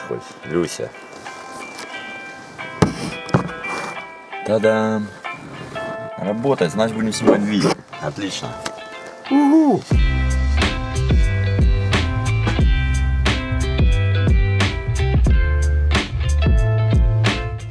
Работаешь хоть, Люся? Та-дам! Работает, значит будем снимать видео. Отлично. Угу.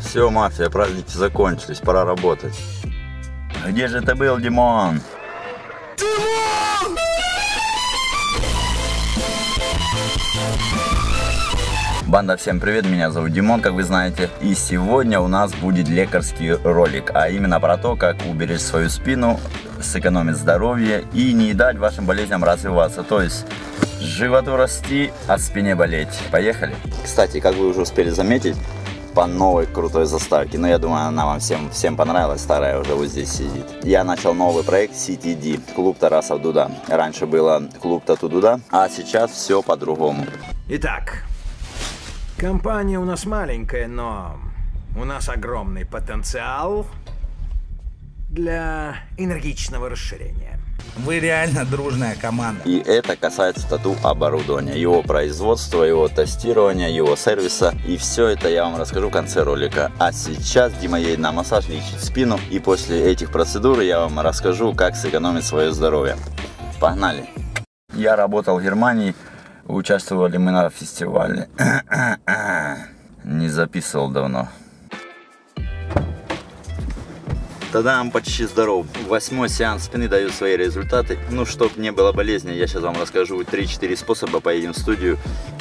Все, мафия, праздники закончились, пора работать. Где же ты был, Димон? Банда, всем привет, меня зовут Димон, как вы знаете. И сегодня у нас будет лекарский ролик, а именно про то, как уберечь свою спину, сэкономить здоровье и не дать вашим болезням развиваться. То есть животу расти, а спине болеть. Поехали. Кстати, как вы уже успели заметить, по новой крутой заставке. Но я думаю, она вам всем, всем понравилась. Старая уже вот здесь сидит. Я начал новый проект CTD, клуб Тарасов Дуда. Раньше было клуб Тату Дуда, а сейчас все по-другому. Итак, компания у нас маленькая, но у нас огромный потенциал для энергичного расширения. Вы реально дружная команда. И это касается тату оборудования, его производства, его тестирования, его сервиса. И все это я вам расскажу в конце ролика. А сейчас Дима едет на массаж, лечит спину. И после этих процедур я вам расскажу, как сэкономить свое здоровье. Погнали! Я работал в Германии, участвовали мы на фестивале. Не записывал давно. Тогда он почти здоров. Восьмой сеанс спины дает свои результаты. Ну, чтоб не было болезни, я сейчас вам расскажу 3-4 способа, поедем в студию,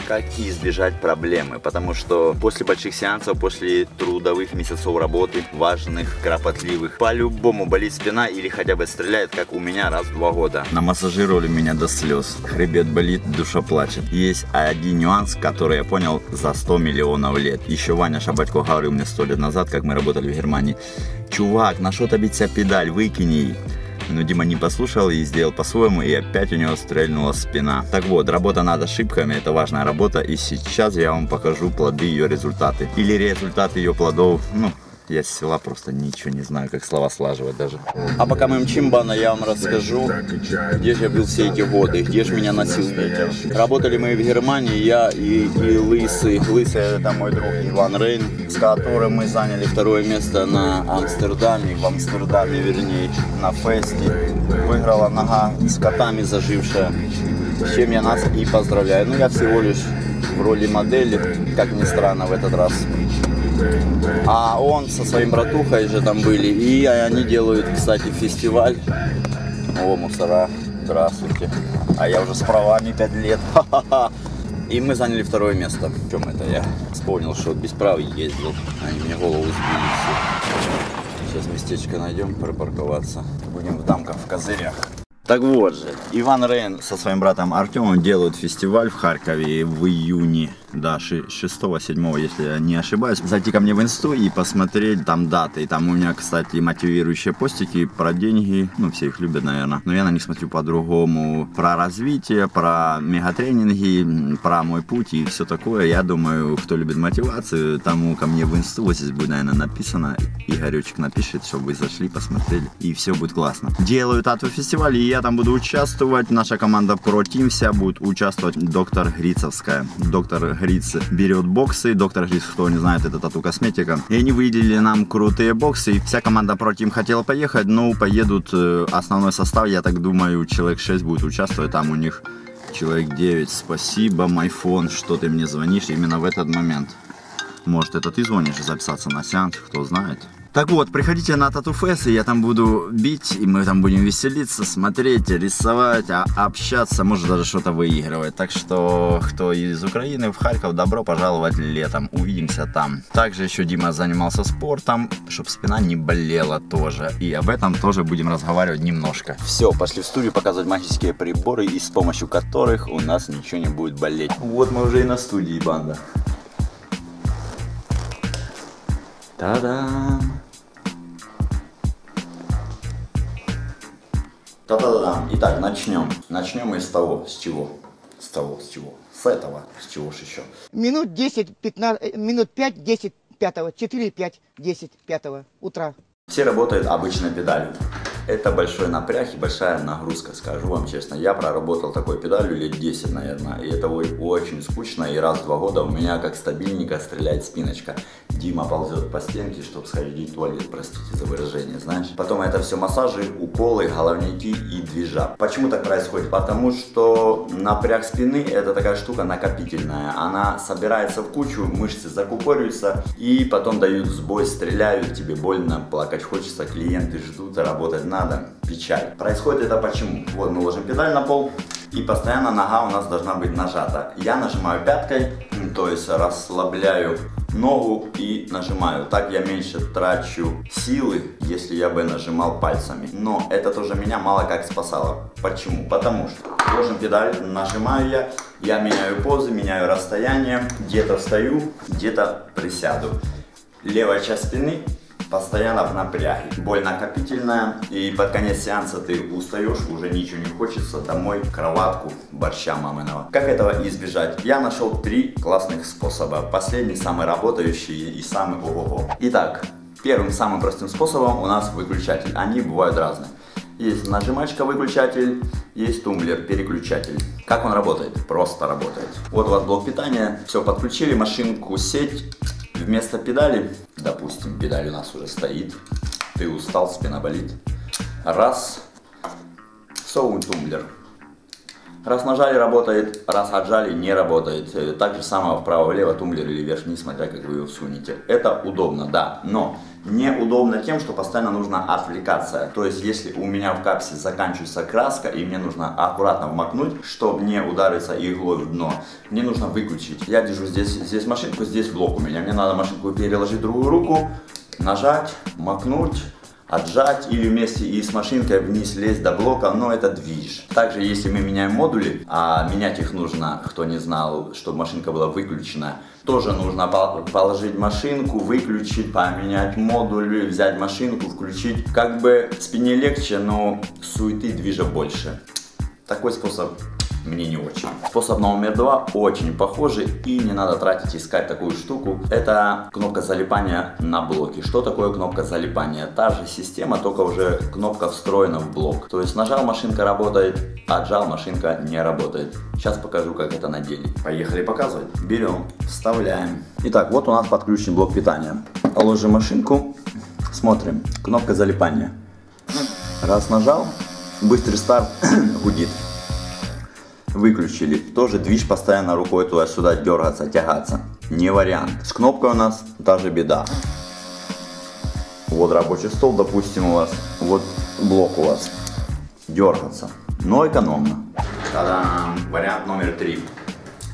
как избежать проблемы. Потому что после больших сеансов, после трудовых месяцев работы, важных, кропотливых, по-любому болит спина или хотя бы стреляет, как у меня раз в два года. Намассажировали меня до слез. Хребет болит, душа плачет. Есть один нюанс, который я понял за 100 миллионов лет. Еще Ваня Шабатько говорил мне 100 лет назад, как мы работали в Германии. Чувак, на что биться педаль, выкинь. Но Дима не послушал и сделал по-своему, и опять у него стрельнула спина. Так вот, работа над ошибками, это важная работа, и сейчас я вам покажу плоды ее результаты. Или результаты ее плодов, ну, я с села просто ничего не знаю, как слова слаживать даже. А пока мы мчим бана, я вам расскажу, где же я был все эти годы, где же меня носил ветер. Работали мы в Германии, я и, и Лысый. Лысый это мой друг Иван Рейн, с которым мы заняли второе место на Амстердаме, в Амстердаме вернее, на фесте. Выиграла нога с котами зажившая, с чем я нас и поздравляю. Ну я всего лишь в роли модели, как ни странно в этот раз. А он со своим братухой же там были. И они делают, кстати, фестиваль. О, мусора, здравствуйте. А я уже с правами 5 лет. И мы заняли второе место. В чем это я вспомнил, что без прав ездил. Они мне голову сбили все. Сейчас местечко найдем, припарковаться. Будем в дамках в козырях. Так вот же, Иван Рейн со своим братом Артемом делают фестиваль в Харькове в июне, да, 6-7, если я не ошибаюсь. Зайти ко мне в инсту и посмотреть там даты. И там у меня, кстати, мотивирующие постики про деньги, ну, все их любят, наверное. Но я на них смотрю по-другому. Про развитие, про мегатренинги, про мой путь и все такое. Я думаю, кто любит мотивацию, тому ко мне в инсту, вот здесь будет, наверное, написано. Игоречек напишет, чтобы вы зашли, посмотрели, и все будет классно. Делаю тату-фестиваль, и я там буду участвовать. Наша команда Pro Team вся будет участвовать. Доктор Грицовская. Доктор Гриц берет боксы. Доктор Гриц, кто не знает, это тату-косметика. И они выделили нам крутые боксы. Вся команда Team хотела поехать, но поедут э, основной состав, я так думаю, человек 6 будет участвовать. Там у них человек 9. Спасибо, майфон, что ты мне звонишь именно в этот момент. Может, это ты звонишь записаться на сеанс, кто знает. Так вот, приходите на Татуфест, и я там буду бить, и мы там будем веселиться, смотреть, рисовать, а, общаться, может даже что-то выигрывать. Так что, кто из Украины в Харьков, добро пожаловать летом, увидимся там. Также еще Дима занимался спортом, чтобы спина не болела тоже. И об этом тоже будем разговаривать немножко. Все, пошли в студию показывать магические приборы, и с помощью которых у нас ничего не будет болеть. Вот мы уже и на студии, банда. Та-дам! Та-та-да. Итак, начнем. Начнем мы с того, с чего? С того, с чего? С этого, с чего ж еще? Минут 10, 15, минут 5, 10, 5, 4, 5, 10, 5 утра. Все работают обычной педалью. Это большой напряг и большая нагрузка, скажу вам честно. Я проработал такой педалью лет 10, наверное, и это очень скучно, и раз в два года у меня как стабильника стреляет спиночка. Дима ползет по стенке, чтобы сходить в туалет, простите за выражение, знаешь. Потом это все массажи, уколы, головники и движа. Почему так происходит? Потому что напряг спины это такая штука накопительная. Она собирается в кучу, мышцы закупориваются и потом дают сбой, стреляют, тебе больно, плакать хочется, клиенты ждут, работать надо. Печаль. Происходит это почему? Вот мы ложим педаль на пол, и постоянно нога у нас должна быть нажата. Я нажимаю пяткой, то есть расслабляю ногу и нажимаю. Так я меньше трачу силы, если я бы нажимал пальцами. Но это тоже меня мало как спасало. Почему? Потому что ложим педаль, нажимаю я, я меняю позы, меняю расстояние, где-то встаю, где-то присяду. Левая часть спины постоянно в напряге. Боль накопительная, и под конец сеанса ты устаешь, уже ничего не хочется, домой, кроватку, борща маминого. Как этого избежать? Я нашел три классных способа. Последний самый работающий и самый ого-го. Итак, первым самым простым способом у нас выключатель. Они бывают разные. Есть нажимачка выключатель, есть тумблер переключатель. Как он работает? Просто работает. Вот у вас блок питания, все подключили, машинку, сеть, Вместо педали, допустим, педаль у нас уже стоит, ты устал, спина болит. Раз, совываем тумблер. Раз нажали, работает, раз отжали, не работает. Э, так же самое вправо-влево, тумблер или вверх-вниз, смотря как вы его всунете. Это удобно, да, но неудобно тем, что постоянно нужно отвлекаться. То есть, если у меня в капсе заканчивается краска, и мне нужно аккуратно вмакнуть, чтобы не удариться иглой в дно, мне нужно выключить. Я держу здесь, здесь машинку, здесь блок у меня. Мне надо машинку переложить в другую руку, нажать, макнуть отжать или вместе и с машинкой вниз лезть до блока, но это движ. Также, если мы меняем модули, а менять их нужно, кто не знал, чтобы машинка была выключена, тоже нужно положить машинку, выключить, поменять модуль, взять машинку, включить. Как бы спине легче, но суеты движа больше. Такой способ мне не очень. Способ номер два очень похожий и не надо тратить искать такую штуку. Это кнопка залипания на блоке. Что такое кнопка залипания? Та же система, только уже кнопка встроена в блок. То есть нажал, машинка работает, отжал, машинка не работает. Сейчас покажу, как это на деле. Поехали показывать. Берем, вставляем. Итак, вот у нас подключен блок питания. Ложим машинку, смотрим. Кнопка залипания. Раз нажал, быстрый старт гудит выключили. Тоже движ постоянно рукой туда-сюда дергаться, тягаться. Не вариант. С кнопкой у нас даже беда. Вот рабочий стол, допустим, у вас. Вот блок у вас. Дергаться. Но экономно. Та-дам! Вариант номер три.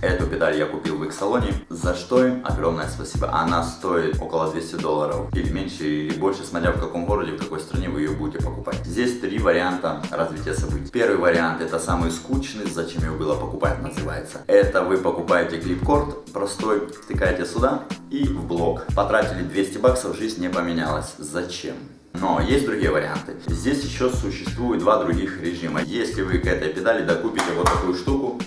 Эту педаль я купил в их салоне, за что им огромное спасибо. Она стоит около 200 долларов, или меньше, или больше, смотря в каком городе, в какой стране вы ее будете покупать. Здесь три варианта развития событий. Первый вариант это самый скучный, зачем его было покупать называется. Это вы покупаете клипкорд простой, втыкаете сюда и в блок. Потратили 200 баксов, жизнь не поменялась. Зачем? Но есть другие варианты. Здесь еще существует два других режима. Если вы к этой педали докупите вот такую штуку,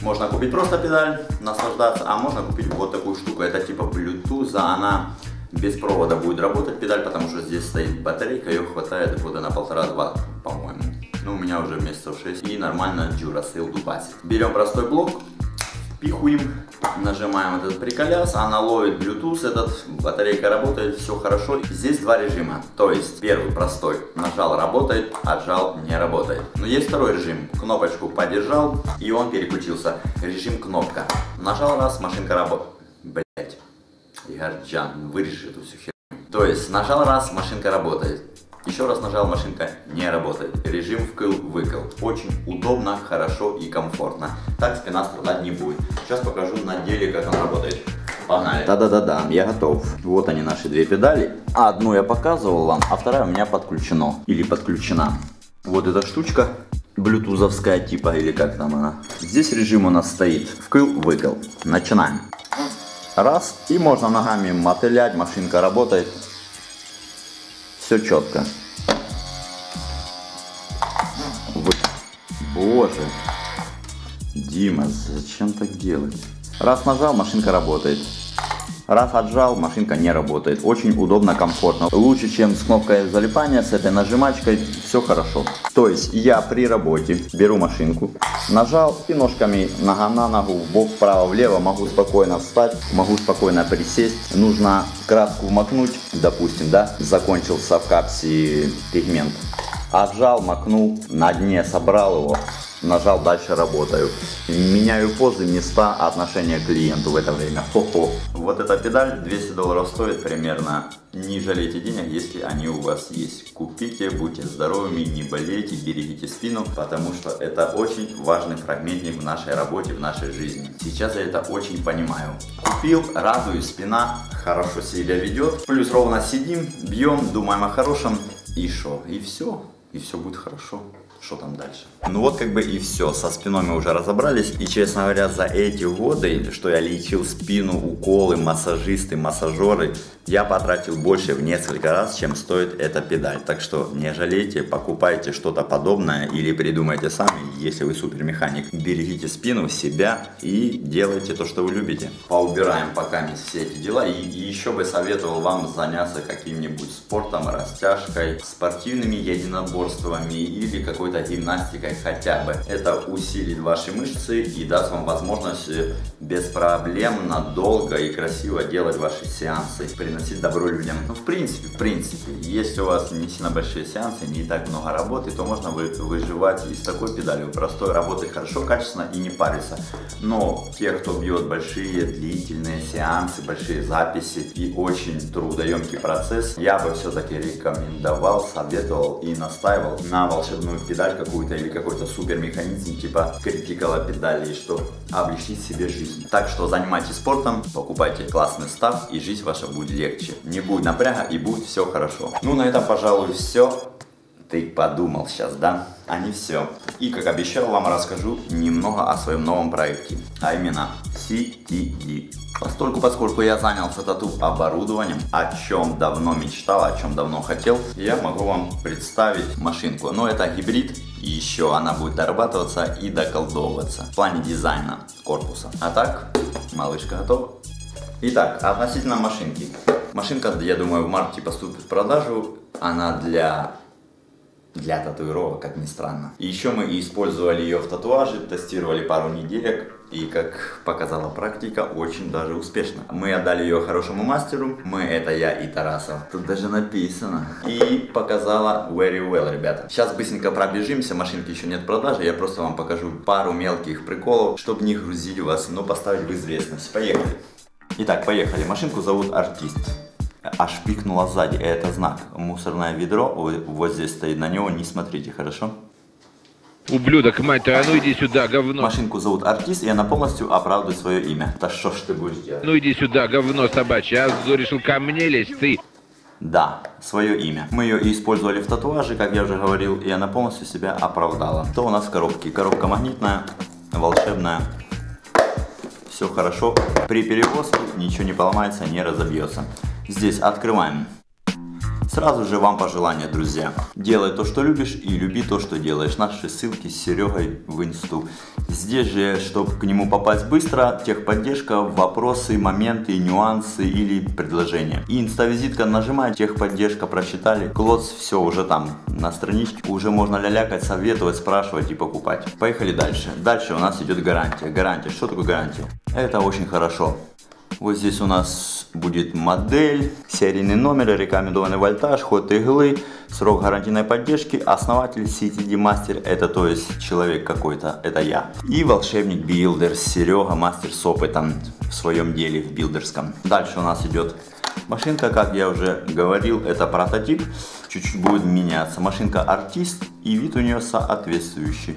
можно купить просто педаль, наслаждаться, а можно купить вот такую штуку, это типа Bluetooth, она без провода будет работать педаль, потому что здесь стоит батарейка, ее хватает года на полтора-два, по-моему. Ну, у меня уже месяцев 6 и нормально Duracell дубасит. Берем простой блок, пихуем, нажимаем этот приколяс, она ловит Bluetooth, этот, батарейка работает, все хорошо. Здесь два режима, то есть первый простой, нажал работает, отжал не работает. Но есть второй режим, кнопочку подержал и он переключился, режим кнопка. Нажал раз, машинка работает. Блять, Игорджан, вырежи эту всю херню. То есть нажал раз, машинка работает. Еще раз нажал, машинка не работает. Режим вкл-выкл. Очень удобно, хорошо и комфортно. Так спина страдать не будет. Сейчас покажу на деле, как она работает. Погнали. Да-да-да-да, я готов. Вот они наши две педали. Одну я показывал вам, а вторая у меня подключена. Или подключена. Вот эта штучка блютузовская типа, или как там она. Здесь режим у нас стоит. Вкл-выкл. Начинаем. Раз. И можно ногами мотылять, машинка работает. Все четко. Вы... Боже. Дима, зачем так делать? Раз нажал, машинка работает. Раз отжал, машинка не работает. Очень удобно, комфортно. Лучше, чем с кнопкой залипания, с этой нажимачкой, все хорошо. То есть я при работе беру машинку, нажал и ножками нога на ногу, в бок, вправо, влево, могу спокойно встать, могу спокойно присесть. Нужно краску вмакнуть, допустим, да, закончился в капсе пигмент. Отжал, макнул, на дне собрал его, нажал дальше работаю. Меняю позы, места, отношения к клиенту в это время. Хо-хо. Вот эта педаль 200 долларов стоит примерно. Не жалейте денег, если они у вас есть. Купите, будьте здоровыми, не болейте, берегите спину, потому что это очень важный фрагментик в нашей работе, в нашей жизни. Сейчас я это очень понимаю. Купил, радуюсь, спина хорошо себя ведет. Плюс ровно сидим, бьем, думаем о хорошем. И что? И все. И все будет хорошо что там дальше. Ну вот как бы и все, со спиной мы уже разобрались. И честно говоря, за эти годы, что я лечил спину, уколы, массажисты, массажеры, я потратил больше в несколько раз, чем стоит эта педаль. Так что не жалейте, покупайте что-то подобное или придумайте сами, если вы супермеханик. Берегите спину, себя и делайте то, что вы любите. Поубираем пока все эти дела. И еще бы советовал вам заняться каким-нибудь спортом, растяжкой, спортивными единоборствами или какой-то какой-то гимнастикой хотя бы. Это усилит ваши мышцы и даст вам возможность э, без проблем надолго и красиво делать ваши сеансы, приносить добро людям. Ну, в принципе, в принципе, если у вас не сильно большие сеансы, не так много работы, то можно вы, выживать и с такой педалью простой, работать хорошо, качественно и не париться. Но те, кто бьет большие, длительные сеансы, большие записи и очень трудоемкий процесс, я бы все-таки рекомендовал, советовал и настаивал на волшебную педаль педаль какую-то или какой-то супер механизм типа критикала педали, что облегчить себе жизнь. Так что занимайтесь спортом, покупайте классный став и жизнь ваша будет легче. Не будет напряга и будет все хорошо. Ну на этом пожалуй все. Ты подумал сейчас, да? А не все. И как обещал, вам расскажу немного о своем новом проекте, а именно CTD. Постольку, поскольку я занялся тату оборудованием, о чем давно мечтал, о чем давно хотел, я могу вам представить машинку. Но это гибрид, еще она будет дорабатываться и доколдовываться в плане дизайна корпуса. А так, малышка готова. Итак, относительно машинки. Машинка, я думаю, в марте поступит в продажу. Она для для татуировок, как ни странно. И еще мы использовали ее в татуаже, тестировали пару неделек, и как показала практика, очень даже успешно. Мы отдали ее хорошему мастеру, мы это я и Тарасов, тут даже написано. И показала very well, ребята. Сейчас быстренько пробежимся, машинки еще нет в продаже, я просто вам покажу пару мелких приколов, чтобы не грузить вас, но поставить в известность. Поехали. Итак, поехали. Машинку зовут Артист аж пикнула сзади. Это знак. Мусорное ведро вот здесь стоит. На него не смотрите, хорошо? Ублюдок, мать твою, а ну иди сюда, говно. Машинку зовут Артист, и она полностью оправдывает свое имя. Да что ж ты будешь делать? Ну иди сюда, говно собачье, а решил ко мне лезть, ты. Да, свое имя. Мы ее использовали в татуаже, как я уже говорил, и она полностью себя оправдала. Что у нас в коробке? Коробка магнитная, волшебная. Все хорошо. При перевозке ничего не поломается, не разобьется. Здесь открываем. Сразу же вам пожелания, друзья. Делай то, что любишь и люби то, что делаешь. Наши ссылки с Серегой в инсту. Здесь же, чтобы к нему попасть быстро, техподдержка, вопросы, моменты, нюансы или предложения. И инставизитка нажимаем, техподдержка прочитали. Клоц, все уже там на страничке. Уже можно лялякать, советовать, спрашивать и покупать. Поехали дальше. Дальше у нас идет гарантия. Гарантия. Что такое гарантия? Это очень хорошо. Вот здесь у нас будет модель, серийный номер, рекомендованный вольтаж, ход иглы, срок гарантийной поддержки, основатель CTD мастер, это то есть человек какой-то, это я. И волшебник билдер Серега, мастер с опытом в своем деле в билдерском. Дальше у нас идет машинка, как я уже говорил, это прототип, чуть-чуть будет меняться. Машинка артист и вид у нее соответствующий,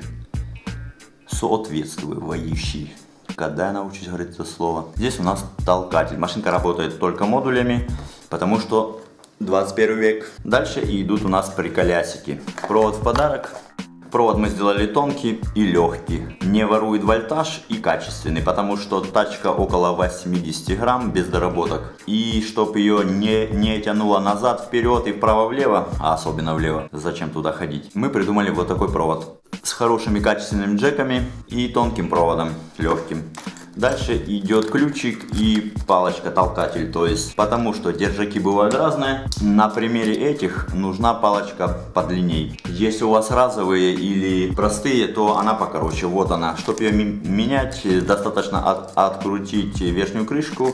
соответствующий когда я научусь говорить это слово. Здесь у нас толкатель. Машинка работает только модулями, потому что 21 век. Дальше идут у нас приколясики. Провод в подарок. Провод мы сделали тонкий и легкий. Не ворует вольтаж и качественный, потому что тачка около 80 грамм без доработок. И чтобы ее не, не тянуло назад, вперед и вправо-влево, а особенно влево, зачем туда ходить, мы придумали вот такой провод с хорошими качественными джеками и тонким проводом, легким. Дальше идет ключик и палочка-толкатель. То есть, потому что держаки бывают разные. На примере этих нужна палочка подлинней. Если у вас разовые или простые, то она покороче. Вот она. Чтобы ее менять, достаточно от, открутить верхнюю крышку.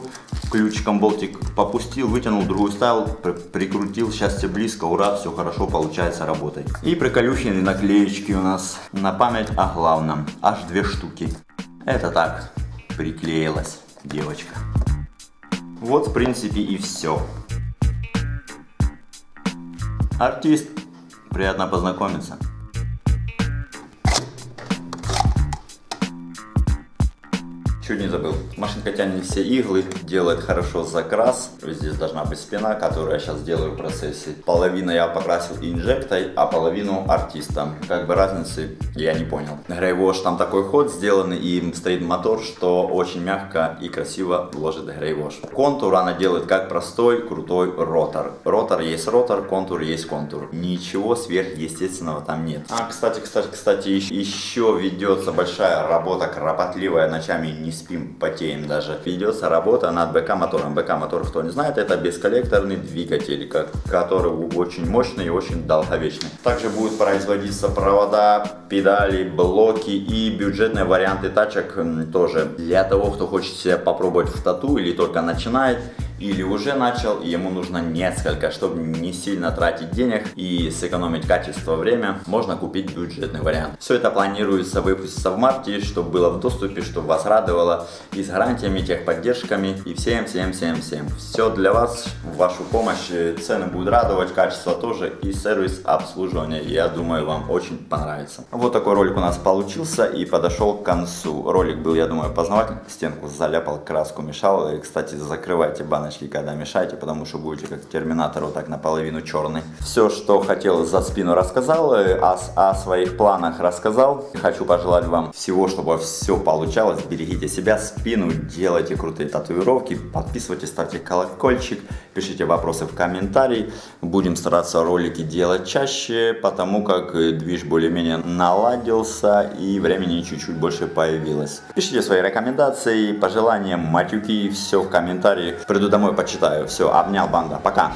Ключиком болтик попустил, вытянул, другую ставил, прикрутил. Сейчас все близко, ура, все хорошо получается работать. И приколюхины наклеечки у нас на память о главном. Аж две штуки. Это так, приклеилась девочка. Вот, в принципе, и все. Артист, приятно познакомиться. Чуть не забыл. Машинка тянет все иглы, делает хорошо закрас. Здесь должна быть спина, которую я сейчас делаю в процессе. Половину я покрасил инжектой, а половину артистом. Как бы разницы я не понял. Грейвош там такой ход сделанный и стоит мотор, что очень мягко и красиво ложит грейвош. Контур она делает как простой, крутой ротор. Ротор есть ротор, контур есть контур. Ничего сверхъестественного там нет. А, кстати, кстати, кстати, еще ведется большая работа, кропотливая ночами не спим, потеем даже. Ведется работа над БК-мотором. БК-мотор, кто не знает, это бесколлекторный двигатель, который очень мощный и очень долговечный. Также будут производиться провода, педали, блоки и бюджетные варианты тачек тоже. Для того, кто хочет себя попробовать в тату или только начинает, или уже начал, и ему нужно несколько, чтобы не сильно тратить денег и сэкономить качество время, можно купить бюджетный вариант. Все это планируется выпуститься в марте, чтобы было в доступе, чтобы вас радовало и с гарантиями, техподдержками и всем, всем, всем, всем. Все для вас, вашу помощь, цены будут радовать, качество тоже и сервис обслуживания, я думаю, вам очень понравится. Вот такой ролик у нас получился и подошел к концу. Ролик был, я думаю, познавательный, стенку заляпал, краску мешал, и, кстати, закрывайте баночку баночки, когда мешаете, потому что будете как терминатор вот так наполовину черный. Все, что хотел за спину рассказал, э, о, о своих планах рассказал. Хочу пожелать вам всего, чтобы все получалось. Берегите себя, спину, делайте крутые татуировки, подписывайтесь, ставьте колокольчик, пишите вопросы в комментарии. Будем стараться ролики делать чаще, потому как э, движ более-менее наладился и времени чуть-чуть больше появилось. Пишите свои рекомендации, пожелания, матюки, все в комментарии. Приду домой, почитаю. Все, обнял банда. Пока.